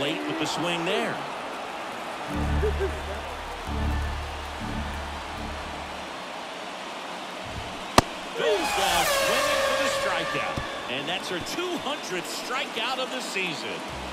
Late with the swing there. Goes down swinging for the strikeout. And that's her 200th strikeout of the season.